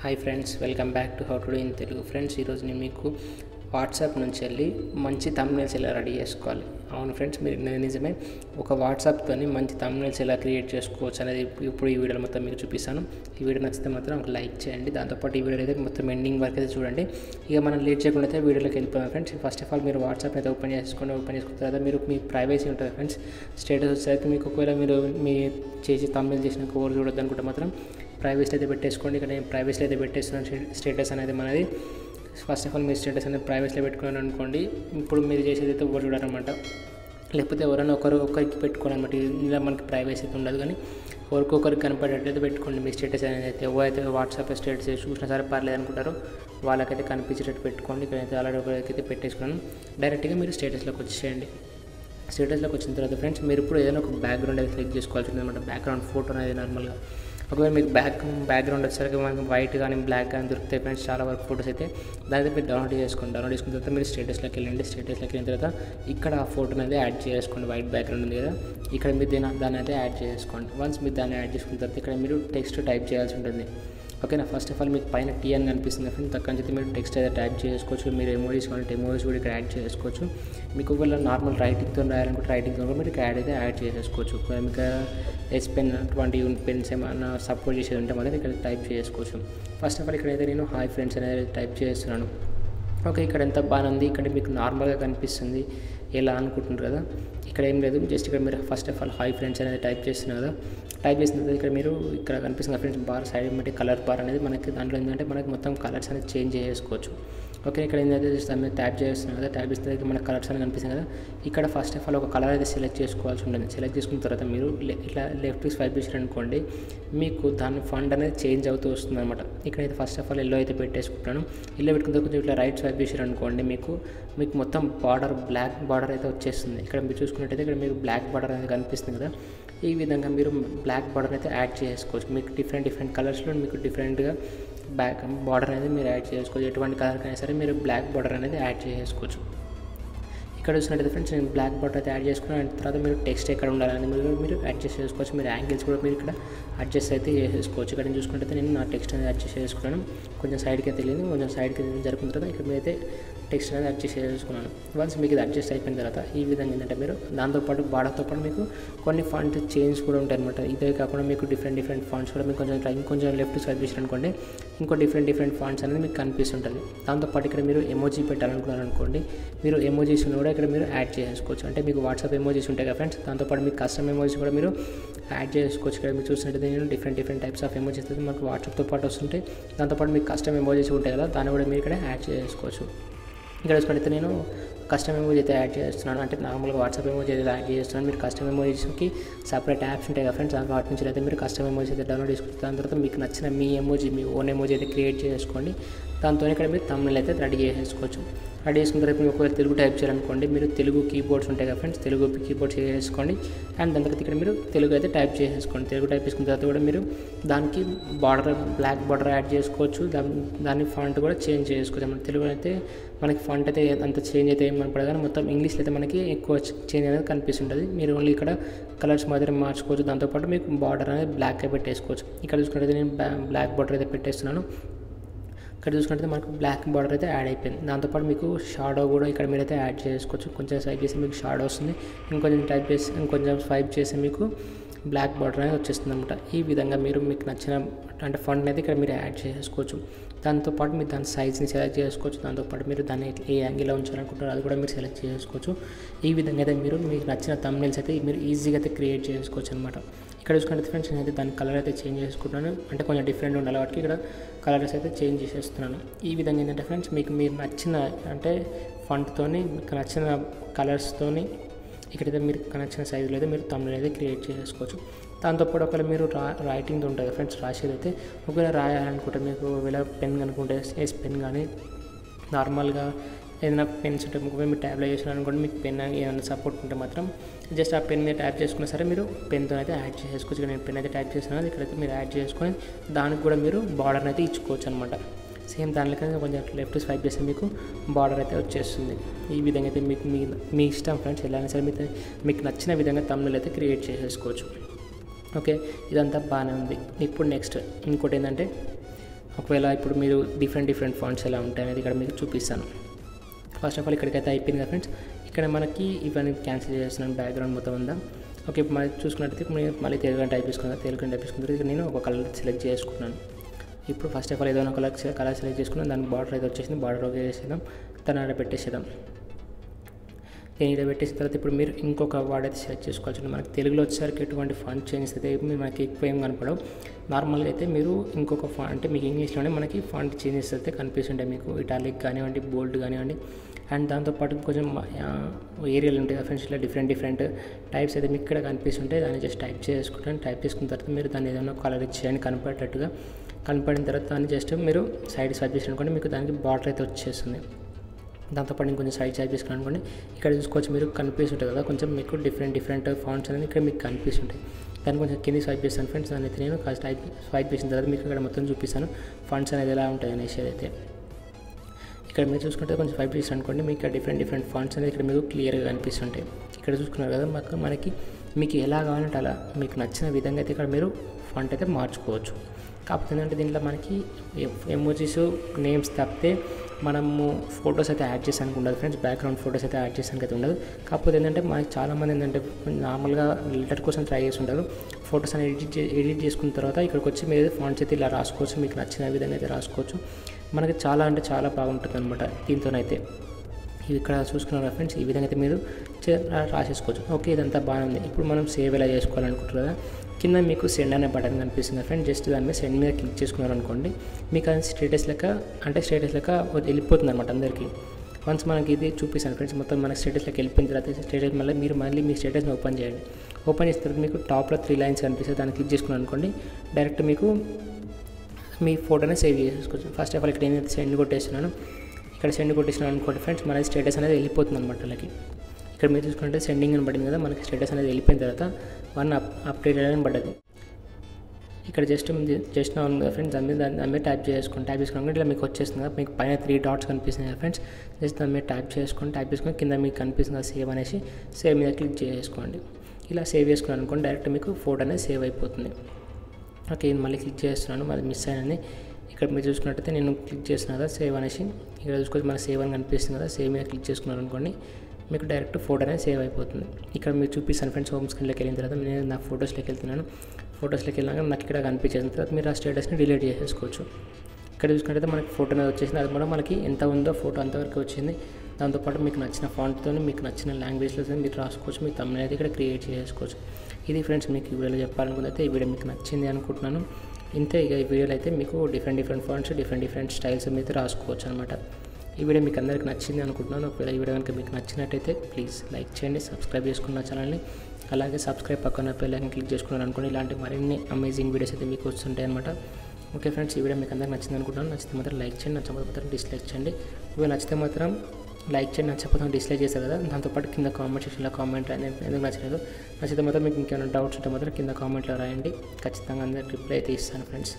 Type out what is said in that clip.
Hi friends welcome back to how to do in Telugu friends ఈరోజు నేను మీకు WhatsApp నుంచి వెళ్ళి మంచి తమ్నేల్స్ ఎలా రెడీ చేసుకోవాలి? అవును ఫ్రెండ్స్ మీరు నేను నిజమే ఒక వాట్సాప్తోని మంచి తమ్నేల్స్ ఎలా క్రియేట్ చేసుకోవచ్చు అనేది ఇప్పుడు ఈ వీడియోలో మొత్తం మీకు చూపిస్తాను. ఈ వీడియో నచ్చితే మాత్రం ఒక లైక్ చేయండి. దాంతోపాటు ఈ వీడియో అయితే మొత్తం ఎండింగ్ వరకు అయితే చూడండి. ఇక మనం లేట్ చేయకుండా అయితే వీడియోలోకి వెళ్ళిపోయాం ఫ్రెండ్స్ ఫస్ట్ ఆఫ్ ఆల్ మీరు వాట్సాప్ అయితే ఓపెన్ చేసుకోండి. ఓపెన్ చేసుకున్న తర్వాత మీరు మీ ప్రైవసీ ఉంటుంది ఫ్రెండ్స్ స్టేటస్ వచ్చేసరికి మీకు ఒకవేళ మీరు మీ చేసి తమ్నేల్ చేసిన కోర్ చూడొద్దు అనుకుంటే మాత్రం ప్రైవసీ అయితే పెట్టేసుకోండి. ఇక్కడ నేను ప్రైవసీ అయితే పెట్టేస్తున్నాను. స్టేటస్ అనేది మనది. ఫస్ట్ ఆఫ్ ఆల్ మీ స్టేటస్ అనేది ప్రైవసీలో పెట్టుకున్నాను అనుకోండి. ఇప్పుడు మీరు చేసేది అయితే ఎవరు చూడాలన్నమాట లేకపోతే ఎవరైనా ఒకరు ఒకరికి పెట్టుకోవాలన్నమాట. అనమాట ఇలా మనకి ప్రైవసీ అయితే ఉండదు కానీ ఒకరికొకరికి కనపడేటట్టు పెట్టుకోండి. మీ స్టేటస్ అనేది అయితే ఎవరైతే వాట్సాప్ స్టేటస్ చూసినా సరే పర్లేదు అనుకుంటారో వాళ్ళకైతే కనిపించేటట్టు పెట్టుకోండి. ఇక్కడైతే ఆల్రెడీ ఒకరికైతే పెట్టేసుకున్నాను. డైరెక్ట్గా మీరు స్టేటస్లోకి వచ్చేయండి. స్టేటస్లోకి వచ్చిన తర్వాత ఫ్రెండ్స్ మీరు ఇప్పుడు ఏదైనా ఒక బ్యాక్గ్రౌండ్ అయితే క్లిక్ చేసుకోవాల్సి ఉంటుంది అనమాట బ్యాక్గ్రౌండ్ ఫోటో అనేది నార్మల్గా ఒకవేళ మీకు బ్యాక్ బ్యాక్గ్రౌండ్ వచ్చేసరికి మనకి వైట్ కానీ బ్లాక్ కానీ దొరుకుతాయి ఫ్రెండ్స్ చాలా వరకు ఫోటోస్ అయితే దాని మీరు డౌన్లోడ్ చేసుకోండి డౌన్లోడ్ చేసుకున్న తర్వాత మీరు స్టేటస్లోకి వెళ్ళండి. స్టేటస్లోకి వెళ్ళిన తర్వాత ఇక్కడ ఆ ఫోటో అనేది యాడ్ చేసుకోండి. వైట్ బ్యాక్గ్రౌండ్ ఉంది కదా ఇక్కడ మీరు దాన్ని దాన్ని అయితే యాడ్ చేసుకోండి. వన్స్ మీరు దాన్ని యాడ్ చేసుకున్న తర్వాత ఇక్కడ మీరు టెక్స్ట్ టైప్ చేయాల్సి ఉంటుంది. ఓకేనా? ఫస్ట్ ఆఫ్ ఆల్ మీకు పైన టీ అని కనిపిస్తుంది. ఫ్రెండ్స్ తక్కువ నుంచి మీరు టెక్స్ట్ అయితే టైప్ చేసుకోవచ్చు. మీరు ఎమోజీస్ కావాలంటే ఎమోజీస్ కూడా ఇక్కడ యాడ్ చేసుకోవచ్చు. మీకు ఒకవేళ నార్మల్ రైటింగ్తో రాయాలనుకుంటే రైటింగ్తో కూడా మీరు యాడ్ అయితే యాడ్ చేసుకోవచ్చు. ఒకవేళ మీకు ఎస్ పెన్ అటువంటి పెన్స్ ఏమైనా సపోర్ట్ చేసేది ఉంటే మాత్రం ఇక్కడ టైప్ చేసుకోవచ్చు. ఫస్ట్ ఆఫ్ ఆల్ ఇక్కడైతే నేను హాయ్ ఫ్రెండ్స్ అనేది టైప్ చేస్తున్నాను. ఓకే ఇక్కడ ఎంత బాగానే ఉంది ఇక్కడ మీకు నార్మల్గా కనిపిస్తుంది. ఎలా అనుకుంటున్నారు కదా. ఇక్కడ ఏం లేదు జస్ట్ ఇక్కడ మీరు first of all hi friends అనేది టైప్ చేస్తున్నారు కదా. టైప్ చేసిన తర్వాత ఇక్కడ మీరు ఇక్కడ కనిపిస్తున్న ఫ్రెండ్స్ బార్ సైడ్ మట్టి కలర్ బార్ అనేది మనకి దాంట్లో ఏంటంటే మనకి మొత్తం కలర్స్ అనేది చేంజ్ చేసుకోవచ్చు. ఓకే ఇక్కడ ఏంటంటే జస్ట్ దాని మీద ట్యాప్ చేస్తున్నాం కదా ట్యాప్ ఇస్తే ఇక్కడ మన కలర్స్ అని కనిపిస్తుంది కదా. ఇక్కడ ఫస్ట్ ఆఫ్ ఆల్ ఒక కలర్ అయితే సెలెక్ట్ చేసుకోవాల్సి ఉంటుంది. సెలెక్ట్ చేసుకున్న తర్వాత మీరు ఇట్లా లెఫ్ట్ స్వైప్ చేసారు అనుకోండి మీకు దాని ఫండ్ అనేది చేంజ్ అవుతూ వస్తుంది అనమాట ఇక్కడైతే ఫస్ట్ ఆఫ్ ఆల్ ఎల్లో అయితే పెట్టేసుకుంటాను ఎల్లో పెట్టుకున్న కొంచెం ఇట్లా రైట్ స్వైప్ చేసారు అనుకోండి మీకు మీకు మొత్తం బార్డర్ బ్లాక్ బార్డర్ అయితే వచ్చేస్తుంది. ఇక్కడ మీరు చూసుకున్నట్టయితే ఇక్కడ మీకు బ్లాక్ బార్డర్ అనేది కనిపిస్తుంది కదా. ఈ విధంగా మీరు బ్లాక్ బార్డర్ అయితే యాడ్ చేసుకోవచ్చు. మీకు డిఫరెంట్ డిఫరెంట్ కలర్స్లో మీకు డిఫరెంట్గా బ్యాక్ బార్డర్ అనేది మీరు యాడ్ చేసుకోవచ్చు. ఎటువంటి కలర్కైనా అయినా సరే మీరు బ్లాక్ బార్డర్ అనేది యాడ్ చేసుకోవచ్చు. ఇక్కడ చూసినట్టయితే ఫ్రెండ్స్ నేను బ్లాక్ బార్డర్ అయితే యాడ్ చేసుకున్నాను. తర్వాత మీరు టెక్స్ట్ ఎక్కడ ఉండాలని మీరు మీరు అడ్జస్ట్ చేసుకోవచ్చు. మీరు యాంగిల్స్ కూడా మీరు ఇక్కడ అడ్జస్ట్ అయితే చేసుకోవచ్చు. ఇక్కడ నేను చూసుకుంటే నేను నా టెక్స్ట్ అనేది అడ్జస్ట్ చేసుకున్నాను. కొంచెం సైడ్కి అయితే తెలియదు కొంచెం సైడ్కి జరుగుతున్న తర్వాత ఇక్కడ మీరైతే టెక్స్ట్ అనేది అడ్జస్ట్ చేసుకున్నాను. వన్స్ మీకు ఇది అడ్జస్ట్ అయిపోయిన తర్వాత ఈ విధంగా ఏంటంటే మీరు దాంతోపాటు బాడర్తో పాటు మీకు కొన్ని ఫాంట్ చేంజ్ కూడా ఉంటాయి అనమాట ఇదే కాకుండా మీకు డిఫరెంట్ డిఫరెంట్ ఫాంట్స్ కూడా మీకు కొంచెం ఇంకొంచెం లెఫ్ట్ స్వైప్ చేసిన అనుకోండి ఇంకో డిఫరెంట్ డిఫరెంట్ ఫాంట్స్ అనేది మీకు కనిపిస్తుంటుంది. దాంతోపాటు ఇక్కడ మీరు ఎమోజీ పెట్టాలనుకున్నారు అనుకోండి మీరు ఎమోజీస్ కూడా ఇక్కడ మీరు యాడ్ చేసుకోవచ్చు. అంటే మీకు వాట్సాప్ ఎమోజీస్ ఉంటాయి కదా ఫ్రెండ్స్ దాంతోపాటు మీకు కస్టమ్ ఎమోజీస్ కూడా మీరు యాడ్ చేసుకోవచ్చు ఇక్కడ మీరు చూసినట్టయితే నేను different different types of emojis అయితే మనకు వాట్సాప్తో పాటు వస్తుంటాయి. దాంతోపాటు మీకు కస్టమ్ ఎమోజీస్ ఉంటాయి కదా దాన్ని కూడా మీరు ఇక్కడ యాడ్ చేసుకోవచ్చు. ఇక్కడ చూసుకుంటే నేను కస్టమ్ ఎమోజీ అయితే యాడ్ చేస్తున్నాను. అంటే నార్మల్గా వాట్సాప్ ఎమోజీ అయితే యాడ్ చేస్తున్నాను. మీరు కస్టమ్ ఎమోజీస్కి సపరేట్ యాప్స్ ఉంటాయి కదా ఫ్రెండ్స్ వాటి నుంచి అయితే మీరు కస్టమ్ ఎమోజీ అయితే డౌన్లోడ్ చేసుకుంటారు దాని తర్వాత మీకు నచ్చిన మీ ఎమోజీ మీ ఓన్ ఎమోజీ అయితే క్రియేట్ చేసుకోండి. దాంతో ఇక్కడ మీరు తమిళ అయితే రెడీ చేసేసుకోవచ్చు. రెడీ చేసుకున్న తర్వాత మీరు ఒకవేళ తెలుగు టైప్ చేయాలనుకోండి మీరు తెలుగు కీబోర్డ్స్ ఉంటాయి కదా ఫ్రెండ్స్ తెలుగు కీబోర్డ్స్ చేసుకోండి అండ్ దాని తర్వాత ఇక్కడ మీరు తెలుగు అయితే టైప్ చేసేసుకోండి. తెలుగు టైప్ చేసుకున్న తర్వాత కూడా మీరు దానికి బార్డర్ బ్లాక్ బార్డర్ యాడ్ చేసుకోవచ్చు. దాని దాని ఫాంట్ కూడా చేంజ్ చేసుకోవచ్చు. మన తెలుగు అయితే మనకి ఫాంట్ అయితే అంత చేంజ్ అయితే ఏమనపడదు కానీ మొత్తం ఇంగ్లీష్లో అయితే మనకి ఎక్కువ చేంజ్ అనేది కనిపిస్తుంటుంది. మీరు ఓన్లీ ఇక్కడ కలర్స్ మాత్రం మార్చుకోవచ్చు. దాంతోపాటు మీకు బార్డర్ అనేది బ్లాక్ పెట్టేసుకోవచ్చు. ఇక్కడ చూసుకున్నట్టయితే నేను బ్లాక్ బార్డర్ అయితే పెట్టేస్తున్నాను. ఇక్కడ చూసుకుంటే మనకు బ్లాక్ బార్డర్ అయితే యాడ్ అయిపోయింది. దాంతోపాటు మీకు షాడో కూడా ఇక్కడ మీరైతే యాడ్ చేసుకోవచ్చు. కొంచెం స్వైప్ చేసి మీకు షాడో వస్తుంది. ఇంకొంచెం టైప్ చేసి ఇంకొంచెం స్వైప్ చేసి మీకు బ్లాక్ బార్డర్ అనేది వచ్చేస్తుంది అనమాట ఈ విధంగా మీరు మీకు నచ్చిన అంటే ఫండ్ అయితే ఇక్కడ మీరు యాడ్ చేసుకోవచ్చు. దాంతోపాటు మీరు దాని సైజ్ని సెలెక్ట్ చేసుకోవచ్చు. దాంతోపాటు మీరు దాన్ని ఏ యాంగిల్లో ఉంచాలనుకుంటారో అది కూడా మీరు సెలెక్ట్ చేసుకోవచ్చు. ఈ విధంగా అయితే మీరు మీకు నచ్చిన తమ్నెల్స్ అయితే మీరు ఈజీగా అయితే క్రియేట్ చేసుకోవచ్చు అనమాట ఇక్కడ చూసుకుంటే ఫ్రెండ్స్ నేనైతే దాని కలర్ అయితే చేంజ్ చేసుకుంటాను అంటే కొంచెం డిఫరెంట్ ఉండాలి కాబట్టి ఇక్కడ కలర్స్ అయితే చేంజ్ చేసేస్తున్నాను. ఈ విధంగా ఏంటంటే ఫ్రెండ్స్ మీకు మీరు నచ్చిన అంటే ఫంట్తోని మీకు నచ్చిన కలర్స్తోని ఇక్కడైతే మీరు నచ్చిన సైజులో అయితే మీరు తమిళ అయితే క్రియేట్ చేసుకోవచ్చు. దాంతోపాటు ఒకవేళ మీరు రా రైటింగ్ ఉంటుంది ఫ్రెండ్స్ రాసేది అయితే ఒకవేళ రాయాలనుకుంటే మీకు ఒకవేళ పెన్ కనుకుంటే ఎస్ పెన్ కానీ నార్మల్గా ఏదైనా పెన్స్ ఉంటే ఒకవేళ మీరు ట్యాబ్లో చేసిన అనుకోండి మీకు పెన్ ఏమైనా సపోర్ట్ ఉంటే మాత్రం జస్ట్ ఆ పెన్ మీద ట్యాప్ చేసుకున్నా సరే మీరు పెన్తో అయితే యాడ్ చేసుకోవచ్చు. నేను పెన్ అయితే ట్యాప్ ఇక్కడ ఇక్కడైతే మీరు యాడ్ చేసుకొని దానికి కూడా మీరు బార్డర్ అయితే ఇచ్చుకోవచ్చు అనమాట సేమ్ దానిలో కొంచెం లెఫ్ట్ స్వైప్ చేస్తే మీకు బార్డర్ అయితే వచ్చేస్తుంది. ఈ విధంగా అయితే మీకు మీ మీ ఇష్టం ఫ్రెండ్స్ ఎలా అయినా సరే మీకు మీకు నచ్చిన విధంగా తమ్ముళ్ళు అయితే క్రియేట్ చేసేసుకోవచ్చు. ఓకే ఇదంతా బాగానే ఉంది. ఇప్పుడు నెక్స్ట్ ఇంకోటి ఏంటంటే ఒకవేళ ఇప్పుడు మీరు డిఫరెంట్ డిఫరెంట్ ఫాంట్స్ ఎలా ఉంటాయి అనేది ఇక్కడ మీకు చూపిస్తాను. ఫస్ట్ ఆఫ్ ఆల్ ఇక్కడికైతే అయిపోయింది కదా ఫ్రెండ్స్ ఇక్కడ మనకి ఇవన్నీ క్యాన్సిల్ చేస్తున్నాను బ్యాక్గ్రౌండ్ మొత్తం ఉందా ఓకే ఇప్పుడు మళ్ళీ చూసుకున్నట్టయితే ఇప్పుడు నేను మళ్ళీ తెలుగు టైప్ చేసుకున్నాను తెలుగు టైప్ చేసుకున్న తర్వాత నేను ఒక కలర్ సెలెక్ట్ చేసుకున్నాను. ఇప్పుడు ఫస్ట్ ఆఫ్ ఆల్ ఏదైనా కలర్ కలర్ సెలెక్ట్ చేసుకున్నాను దానికి బార్డర్ అయితే వచ్చేసింది బార్డర్ ఓకే చేసేద్దాం తన ఆడ పెట్టేసేద్దాం. నేను పెట్టేసిన తర్వాత ఇప్పుడు మీరు ఇంకొక వర్డ్ అయితే సెలెక్ట్ చేసుకోవాల్సి మనకి తెలుగులో వచ్చేసరికి ఎటువంటి ఫాంట్ చేంజెస్ అయితే మనకి ఎక్కువ ఏం కనపడవు. నార్మల్గా అయితే మీరు ఇంకొక ఫా అంటే మీకు ఇంగ్లీష్లోనే మనకి ఫాంట్ చేంజెస్ అయితే కనిపిస్తుంటాయి. మీకు ఇటాలిక్ కానివ్వండి బోల్డ్ కానివ్వండి. అండ్ దాంతోపాటు కొంచెం ఏరియాలు ఉంటాయి. ఫ్రెండ్స్ డిఫరెంట్ డిఫరెంట్ టైప్స్ అయితే మీకు ఇక్కడ కనిపిస్తుంటాయి. దాన్ని జస్ట్ టైప్ చేసుకుంటాను. టైప్ చేసుకున్న తర్వాత మీరు దాన్ని ఏదైనా కలర్ ఇచ్చేయండి కనపడేటట్టుగా కనపడిన తర్వాత దాన్ని జస్ట్ మీరు సైడ్ స్వైప్ చేసి అనుకోండి మీకు దానికి బార్డర్ అయితే వచ్చేస్తుంది. దాంతోపాటు ఇంకొంచెం సైడ్ సైడ్ చేసుకున్నాను అనుకోండి ఇక్కడ చూసుకోవచ్చు మీరు కనిపిస్తుంటుంది కదా కొంచెం మీకు డిఫరెంట్ డిఫరెంట్ ఫాంట్స్ అనేది ఇక్కడ మీకు కనిపిస్తుంటాయి. దాన్ని కొంచెం కింద స్వైప్ చేస్తాను ఫ్రెండ్స్ దాన్ని అయితే నేను కాస్త టైప్ స్వైప్ చేసిన తర్వాత మీకు ఇక్కడ మొత్తం చూపిస్తాను ఫండ్స్ అనేది ఎలా ఉంటాయి అనేసి అయితే. ఇక్కడ మీరు చూసుకుంటే కొంచెం స్వైప్ చేసి అనుకోండి మీకు ఇక్కడ డిఫరెంట్ డిఫరెంట్ ఫండ్స్ అనేది ఇక్కడ మీకు క్లియర్గా కనిపిస్తుంటాయి. ఇక్కడ చూసుకున్నారు కదా మాకు మనకి మీకు ఎలా కావాలంటే అలా మీకు నచ్చిన విధంగా అయితే ఇక్కడ మీరు ఫంట్ అయితే మార్చుకోవచ్చు. కాకపోతే ఏంటంటే దీంట్లో మనకి ఎమోజీస్ నేమ్స్ తప్పితే మనము ఫొటోస్ అయితే యాడ్ చేసానికి ఉండదు ఫ్రెండ్స్ బ్యాక్గ్రౌండ్ ఫొటోస్ అయితే యాడ్ చేసానికి అయితే ఉండదు. కాకపోతే ఏంటంటే మనకి చాలామంది ఏంటంటే నార్మల్గా లెటర్ కోసం ట్రై చేస్తుంటారు ఫొటోస్ అని ఎడిట్ ఎడిట్ చేసుకున్న తర్వాత ఇక్కడికి వచ్చి మీరు ఫాంట్స్ అయితే ఇలా రాసుకోవచ్చు మీకు నచ్చిన విధంగా అయితే రాసుకోవచ్చు. మనకి చాలా అంటే చాలా బాగుంటుంది అనమాట దీంతోనైతే ఇక్కడ చూసుకున్నారు ఫ్రెండ్స్? ఈ విధంగా అయితే మీరు రాసేసుకోవచ్చు. ఓకే ఇదంతా బాగానే ఉంది. ఇప్పుడు మనం సేవ్ ఎలా చేసుకోవాలనుకుంటున్నారు? కదా కింద మీకు సెండ్ అనే బటన్ కనిపిస్తుంది ఫ్రెండ్ జస్ట్ దాని మీద సెండ్ మీద క్లిక్ చేసుకున్నారు అనుకోండి మీకు అది స్టేటస్ లెక్క అంటే స్టేటస్ లెక్క వెళ్ళిపోతుంది అనమాట అందరికీ. వన్స్ మనకి ఇది చూపిస్తాను ఫ్రెండ్స్ మొత్తం మన స్టేటస్లోకి వెళ్ళిపోయిన తర్వాత స్టేటస్ మళ్ళీ మీరు మళ్ళీ మీ స్టేటస్ని ఓపెన్ చేయండి. ఓపెన్ చేసిన తర్వాత మీకు టాప్లో త్రీ లైన్స్ కనిపిస్తుంది దాన్ని క్లిక్ చేసుకున్నాను అనుకోండి డైరెక్ట్ మీకు మీ ఫోటోనే సేవ్ చేసుకోవచ్చు. ఫస్ట్ ఆఫ్ ఆల్ ఇక్కడ నేను సెండ్ కొట్టేస్తున్నాను. ఇక్కడ సెండ్ కొట్టేసినాను అనుకోండి ఫ్రెండ్స్ మన స్టేటస్ అనేది వెళ్ళిపోతుంది అనమాట వాళ్ళకి. ఇక్కడ మీరు చూసుకుంటే సెండింగ్ అని పడింది కదా మనకి స్టేటస్ అనేది వెళ్ళిపోయిన తర్వాత వన్ అప్ అప్డేట్ అని పడ్డది. ఇక్కడ జస్ట్ జస్ట్ నా ఉంది ఫ్రెండ్స్ దాని మీద దాని మీద ట్యాప్ చేసుకుని ట్యాప్ చేసుకుని ఇట్లా మీకు వచ్చేస్తుంది కదా మీకు పైన త్రీ డాట్స్ కనిపిస్తున్నాయి కదా ఫ్రెండ్స్ జస్ట్ దాని మీద ట్యాప్ చేసుకొని ట్యాప్ చేసుకొని కింద మీకు కనిపిస్తుంది సేవ్ అనేసి సేవ్ మీద క్లిక్ చేసుకోండి. ఇలా సేవ్ చేసుకున్నాను అనుకోండి డైరెక్ట్ మీకు ఫోటో అనేది సేవ్ అయిపోతుంది. ఓకే ఇది మళ్ళీ క్లిక్ చేస్తున్నాను మరి మిస్ అయ్యానని ఇక్కడ మీరు చూసుకున్నట్టయితే నేను క్లిక్ చేస్తున్నా కదా సేవ్ అనేసి ఇక్కడ చూసుకొని మన సేవ్ అని కనిపిస్తుంది కదా సేవ్ మీద క్లిక్ చేసుకున్నారు అనుకోండి మీకు డైరెక్ట్ ఫోటో అనేది సేవ్ అయిపోతుంది. ఇక్కడ మీరు చూపిస్తాను ఫ్రెండ్స్ హోమ్ స్క్రీన్లోకి వెళ్ళిన తర్వాత నేను నా ఫొటోస్లోకి వెళ్తున్నాను. ఫొటోస్లోకి వెళ్ళినాక నాకు ఇక్కడ కనిపించేసిన తర్వాత మీరు ఆ స్టేటస్ని డిలీట్ చేసేసుకోవచ్చు. ఇక్కడ చూసుకుంటే మనకి ఫోటో అనేది వచ్చేసింది. అది కూడా మనకి ఎంత ఉందో ఫోటో అంతవరకు వచ్చింది. దాంతోపాటు మీకు నచ్చిన ఫాంట్తో మీకు నచ్చిన లాంగ్వేజ్లో మీరు రాసుకోవచ్చు. మీ తమ్ముని అయితే ఇక్కడ క్రియేట్ చేసుకోవచ్చు. ఇది ఫ్రెండ్స్ మీకు ఈ వీడియోలో చెప్పాలనుకుంటే ఈ వీడియో మీకు నచ్చింది అనుకుంటున్నాను. ఇంతే ఇక ఈ వీడియోలో అయితే మీకు different different fonts different different styles మీద రాసుకోవచ్చు అనమాట ఈ వీడియో మీకు అందరికి నచ్చింది అనుకుంటున్నాను. ఒకవేళ ఈ వీడియో కనుక మీకు నచ్చినట్టయితే ప్లీజ్ లైక్ చేయండి సబ్స్క్రైబ్ చేసుకున్న ఛానల్ని అలాగే సబ్స్క్రైబ్ పక్కన బెల్ క్లిక్ చేసుకున్నాను అనుకోండి ఇలాంటి మరిన్ని అమేజింగ్ వీడియోస్ అయితే మీకు వస్తుంటాయి అనమాట ఓకే ఫ్రెండ్స్ ఈ వీడియో మీకు అందరికి నచ్చింది అనుకుంటున్నాను. నచ్చితే మాత్రం లైక్ చేయండి నచ్చకపోతే మాత్రం డిస్లైక్ చేయండి. ఒకవేళ నచ్చితే మాత్రం లైక్ చేయండి నచ్చకపోతే డిస్లైక్ చేస్తారు కదా. దాంతోపాటు కింద కామెంట్ సెక్షన్లో కామెంట్ ఎందుకు నచ్చలేదు? నచ్చితే మాత్రం మీకు ఇంకేమైనా డౌట్స్ ఉంటే మాత్రం కింద కామెంట్లో రాయండి. ఖచ్చితంగా అందరికి రిప్లై అయితే ఇస్తాను ఫ్రెండ్స్